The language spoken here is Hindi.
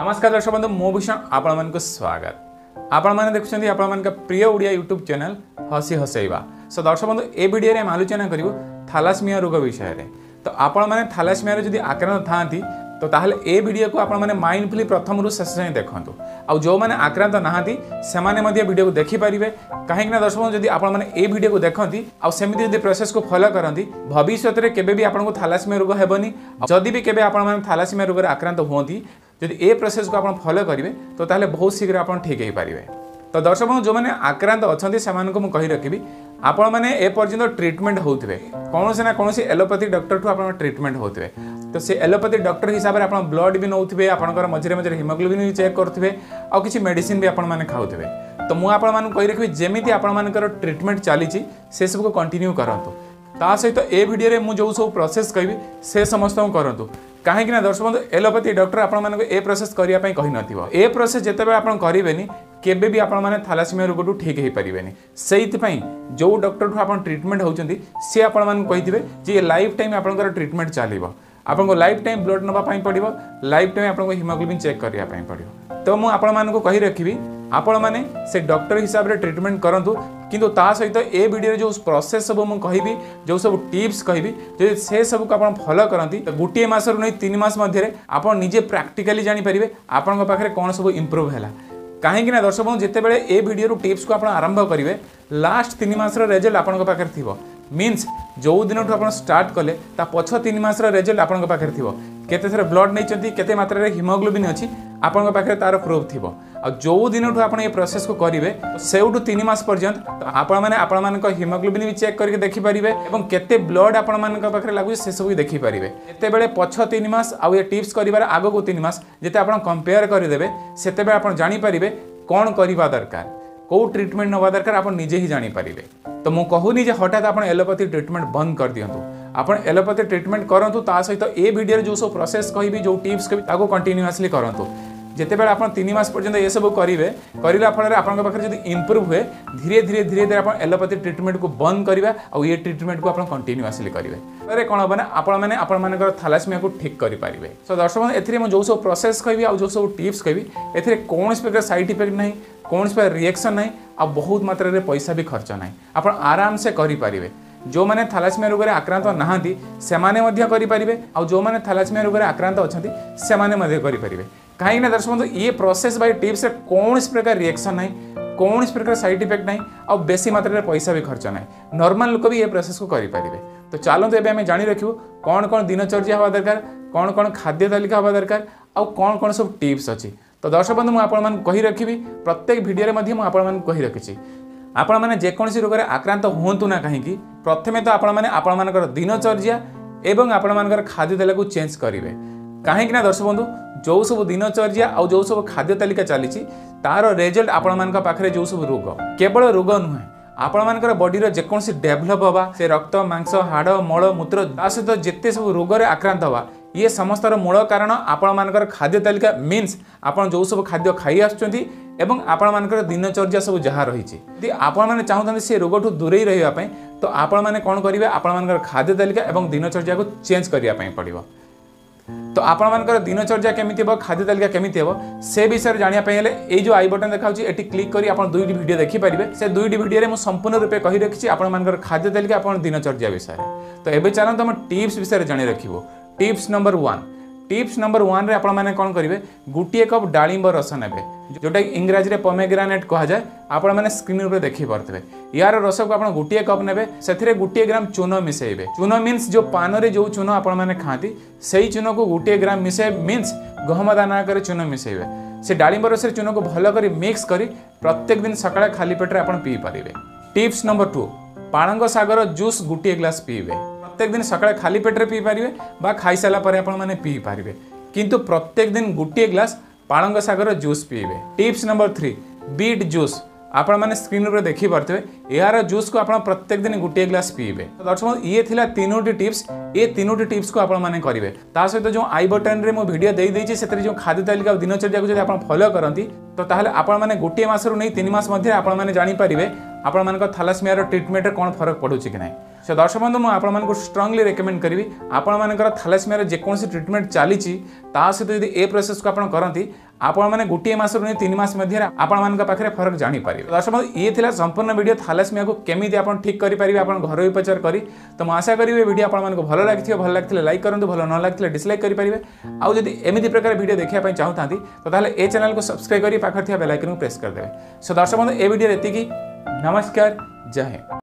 नमस्कार दर्शक बंधु मो भूषण आपण मन को स्वागत आपण मैंने देखुं आपण प्रिय ओडिया यूट्यूब चैनल हसी हसैवा सो दर्शक बंधु ए भिडियो आम आलोचना करूँ थालासमिया रोग विषय में तो आपण मैंने थालासमिया जब आक्रांत था तो ताल ए भिडियो को आपंडफुल प्रथम रू शेष जाए देखु आज जो मैंने आक्रांत नहांती से भिडियो को देखिपारे कहीं दर्शक जब आपड़ो को देखती आमती जब प्रोसेस को फलो करती भविष्य में केवे आपको थालासमिया रोग हेनी जदि भी केवे आपलासमिया रोग आक्रांत हमें जदि ए प्रोसेस को आप फलो करेंगे तो तेल बहुत शीघ्र आप ठीक है पारे तो दर्शक जो मैंने आक्रांत अच्छा से मुझे रखी आपण मैंने ट्रिटमेंट हो कौन से ना कौन से एलोपैथी डक्टर ठूँ आप ट्रिटमेंट होते हैं तो से एलोपैथी डक्टर हिसाब से आप ब्लड भी नौ आपंकर मझे मजे हिमोग्लोबिन भी चेक करुवे आ किसी मेड भी आपने खाऊ तो मुझे कही रखी जमी आपर ट्रिटमेंट चली सबको कंटिन्यू करूँ ତା ସହିତ ଏ ଭିଡ଼ିଓରେ ମୁଁ ଯେଉଁ ସବୁ ପ୍ରୋସେସ୍ କହିବି ସେ ସମସ୍ତଙ୍କୁ କରନ୍ତୁ କାହିଁକି ନା ଦର୍ଶକ ବନ୍ଧୁ ଏଲୋପାଥି ଡକ୍ଟର ଆପଣମାନଙ୍କୁ ଏ ପ୍ରୋସେସ୍ କରିବା ପାଇଁ କହିନଥିବ ଏ ପ୍ରୋସେସ୍ ଯେତେବେଳେ ଆପଣ କରିବେନି କେବେ ବି ଆପଣମାନେ ଥାଲାସିମିଆ ରୋଗଠୁ ଠିକ୍ ହୋଇପାରିବେନି ସେଇଥିପାଇଁ ଯେଉଁ ଡକ୍ଟରଠୁ ଆପଣ ଟ୍ରିଟମେଣ୍ଟ ହେଉଛନ୍ତି ସିଏ ଆପଣମାନଙ୍କୁ କହିଥିବେ ଯେ ଲାଇଫ୍ ଟାଇମ୍ ଆପଣଙ୍କର ଟ୍ରିଟମେଣ୍ଟ ଚାଲିବ ଆପଣଙ୍କୁ ଲାଇଫ୍ ଟାଇମ୍ ବ୍ଲଡ୍ ନେବା ପାଇଁ ପଡ଼ିବ ଲାଇଫ୍ ଟାଇମ୍ ଆପଣଙ୍କୁ ହିମୋଗ୍ଲୋବିନ୍ ଚେକ୍ କରିବା ପାଇଁ ପଡ଼ିବ ତ ମୁଁ ଆପଣମାନଙ୍କୁ କହି ରଖିବି ଆପଣମାନେ ସେ ଡକ୍ଟର ହିସାବରେ ଟ୍ରିଟମେଣ୍ଟ କରନ୍ତୁ କିନ୍ତୁ ତା ସହିତ ଏ ଭିଡ଼ିଓରେ ଯେଉଁ ପ୍ରୋସେସ୍ ସବୁ ମୁଁ କହିବି ଯେଉଁ ସବୁ ଟିପ୍ସ କହିବି ଯଦି ସେ ସବୁକୁ ଆପଣ ଫଲୋ କରନ୍ତି ଗୋଟିଏ ମାସରୁ ନେଇ ତିନି ମାସ ମଧ୍ୟରେ ଆପଣ ନିଜେ ପ୍ରାକ୍ଟିକାଲି ଜାଣିପାରିବେ ଆପଣଙ୍କ ପାଖରେ କ'ଣ ସବୁ ଇମ୍ପ୍ରୁଭ୍ ହେଲା କାହିଁକି ନା ଦର୍ଶକ ବନ୍ଧୁ ଯେତେବେଳେ ଏ ଭିଡ଼ିଓରୁ ଟିପ୍ସକୁ ଆପଣ ଆରମ୍ଭ କରିବେ ଲାଷ୍ଟ ତିନି ମାସର ରେଜଲ୍ଟ ଆପଣଙ୍କ ପାଖରେ ଥିବ ମିନ୍ସ ଯେଉଁ ଦିନଠୁ ଆପଣ ଷ୍ଟାର୍ଟ କଲେ ତା ପଛ ତିନି ମାସର ରେଜଲ୍ଟ ଆପଣଙ୍କ ପାଖରେ ଥିବ କେତେ ଥର ବ୍ଲଡ଼ ନେଇଛନ୍ତି କେତେ ମାତ୍ରାରେ ହିମୋଗ୍ଲୋବିନ୍ ଅଛି ଆପଣଙ୍କ ପାଖରେ ତା'ର ପ୍ରୁଫ୍ ଥିବ आ जो दिन आप प्रोसेस को करेंगे से तीन मस पर्यंत तो आपण हिमोग्लोबिन भी चेक करके देखिपारे और ब्लड आप लगुच्छे से सब भी देखिपारे ये पछ तीन मस आ टीप्स कर आग को तीन मस जिते आप कंपेयर करदे से आप कौन करवा दरकार कौ ट्रिटमेंट ना दरकार निजे ही जापरेंगे तो मुझे कहूनी हटात आप एलोपाथी ट्रिटमेंट बंद कर दिंतु आप एलोपाथी ट्रिटमेंट करूँ ता सहित तो भिडियो जो सब प्रोसेस कहि जो टीप्स कहि कंटिन्यूसली करूँ जिते बार आपस पर्यटन ये सब करेंगे करा फल जब इम्प्रुव हुए धीरे धीरे धीरे धीरे आप एलोपाथी ट्रिटमेंट को बंद करवा ये ट्रिटमेंट को कंटिन्यूसली करेंगे कौन हम आपर थालासमिया को ठीक करेंगे सो दर्शक ए जो सब प्रोसेस कह जो सब टीप्स कहि एस प्रकार सैड इफेक्ट ना कौन प्रकार रिएक्शन ना आ बहुत मात्र पैसा भी खर्च ना आप आराम से करें जो मैंने थालासमिया रोग में आक्रांत तो नहांती से करें आज जो मैंने थालासमिया रोग से आक्रांत अच्छा से करेंगे କାହିଁକିନା ଦର୍ଶକ ବନ୍ଧୁ ଇଏ ପ୍ରୋସେସ୍ ବାଇ ଟିପ୍ସରେ କୌଣସି ପ୍ରକାର ରିଏକ୍ସନ୍ ନାହିଁ କୌଣସି ପ୍ରକାର ସାଇଡ୍ ଇଫେକ୍ଟ ନାହିଁ ଆଉ ବେଶୀ ମାତ୍ରାରେ ପଇସା ବି ଖର୍ଚ୍ଚ ନାହିଁ ନର୍ମାଲ୍ ଲୋକ ବି ଏ ପ୍ରୋସେସ୍କୁ କରିପାରିବେ ତ ଚାଲନ୍ତୁ ଏବେ ଆମେ ଜାଣି ରଖିବୁ କ'ଣ କ'ଣ ଦିନଚର୍ଯ୍ୟା ହେବା ଦରକାର କ'ଣ କ'ଣ ଖାଦ୍ୟ ତାଲିକା ହେବା ଦରକାର ଆଉ କ'ଣ କ'ଣ ସବୁ ଟିପ୍ସ ଅଛି ତ ଦର୍ଶକ ବନ୍ଧୁ ମୁଁ ଆପଣମାନଙ୍କୁ କହି ରଖିବି ପ୍ରତ୍ୟେକ ଭିଡ଼ିଓରେ ମଧ୍ୟ ମୁଁ ଆପଣମାନଙ୍କୁ କହି ରଖିଛି ଆପଣମାନେ ଯେକୌଣସି ରୋଗରେ ଆକ୍ରାନ୍ତ ହୁଅନ୍ତୁ ନା କାହିଁକି ପ୍ରଥମେ ତ ଆପଣମାନେ ଆପଣମାନଙ୍କର ଦିନଚର୍ଯ୍ୟା ଏବଂ ଆପଣମାନଙ୍କର ଖାଦ୍ୟ ତାଲିକାକୁ ଚେଞ୍ଜ କରିବେ କାହିଁକିନା ଦର୍ଶକ ବନ୍ଧୁ ଯେଉଁ ସବୁ ଦିନଚର୍ଯ୍ୟା ଆଉ ଯେଉଁ ସବୁ ଖାଦ୍ୟ ତାଲିକା ଚାଲିଛି ତାର ରେଜଲ୍ଟ ଆପଣମାନଙ୍କ ପାଖରେ ଯେଉଁ ସବୁ ରୋଗ କେବଳ ରୋଗ ନୁହେଁ ଆପଣମାନଙ୍କର ବଡ଼ିର ଯେକୌଣସି ଡେଭଲପ୍ ହେବା ସେ ରକ୍ତ ମାଂସ ହାଡ଼ ମଳ ମୂତ୍ର ତା ସହିତ ଯେତେ ସବୁ ରୋଗରେ ଆକ୍ରାନ୍ତ ହେବା ଇଏ ସମସ୍ତର ମୂଳ କାରଣ ଆପଣମାନଙ୍କର ଖାଦ୍ୟ ତାଲିକା ମିନ୍ସ ଆପଣ ଯେଉଁ ସବୁ ଖାଦ୍ୟ ଖାଇ ଆସୁଛନ୍ତି ଏବଂ ଆପଣମାନଙ୍କର ଦିନଚର୍ଯ୍ୟା ସବୁ ଯାହା ରହିଛି ଯଦି ଆପଣମାନେ ଚାହୁଁଛନ୍ତି ସେ ରୋଗଠୁ ଦୂରେଇ ରହିବା ପାଇଁ ତ ଆପଣମାନେ କ'ଣ କରିବେ ଆପଣମାନଙ୍କର ଖାଦ୍ୟ ତାଲିକା ଏବଂ ଦିନଚର୍ଯ୍ୟାକୁ ଚେଞ୍ଜ କରିବା ପାଇଁ ପଡ଼ିବ তো আপনার দিনচর্যা কেমিতি হব খাদ্য তালিকা কেমিতি হব সে বিষয়ে জাঁয়া হলে এই যে আই বটন দেখাচ্ছি এটি ক্লিক করে আপনার দুইটি ভিডিও দেখিপারে সে দুইটি ভিডিওরে মু সম্পূর্ণ রূপে কী রাখি আপনার খাদ্য তালিকা আপনার দিনচর্যা বিষয়ে তো এবে চালু আমি টিপস বিষয়ে জাঁ রাখব tips number one tips number one आपण कौन करेंगे गोटे कप डाब रस ने जोटा कि इंग्राजी में पमेग्रानेट कहा जाए आपण मैंने स्क्रीन पर देख पारे यार रस को आप गोटे कप ने गोटे ग्राम चून मिसेबे चून मीनस जो पानी जो चून आप खाती से चून को गोटे ग्राम मिसे मीनस गहम दाना कर चून मिसेबे से डाब रस चून को भल कर मिक्स कर प्रत्येक दिन सका खाली पेटर आप पीपर टीप्स नंबर टू पाणंग सगर जूस गोटे ग्लास पीबे প্রত্যেক দিন সকালে খালি পেটে পি পারিবে বা খাইসালা পরে আপন মানে পি পারিবে কিন্তু প্রত্যেক দিন গুটি এ গ্লাস পালং শাকর জুস পিবে টিপস নাম্বার 3 বীট জুস আপন মানে স্ক্রিন উপর দেখি বারতে এহার জুস কো আপন প্রত্যেক দিন গুটি এ গ্লাস পিবে দৰ্ষন ই এ থিলা তিনোটি টিপস এ তিনোটি টিপস কো আপন মানে করিবে তা সেইতো যো আই বাটন রে ম ভিডিও দেই দেইছে সেটি যো খাদ্য তালিকা দিনചര്യ কো আপন ফলো করন্তি তো তাহলে আপন মানে গুটি এ মাসৰ নহয় তিন মাস মধ্যে আপন মানে জানি পারিবে आपण मान थालासमिया ट्रिटमेंट कौन फरक पड़ू कि ना सो दर्शक बंधु मुझे स्ट्रंगली रेकमेंड करी आपण मर थालासमिया जो ट्रिटमेंट चली सहित यदि ए प्रोसेस को आप करती आपने गोटे मस रु तीन मस मध्य आपरे फरक जापर दर्शक बंधु ये संपूर्ण भिडियो थालासमिया को कमी आप ठीक करेंगे आप घर उपचार कर तो मुझे आशा करी भिडियो आपको भल लगे भल लगी लाइक करते भल न लगे डिसलैक् करेंगे आदि एम प्रकार भिड देखा चाहूँ तो चैनल को सब्सक्राइब कर पाखे थे बेलैकन को प्रेस करदे सो दर्शक बंधु ये भिडियो इतनी नमस्कार जय हिंद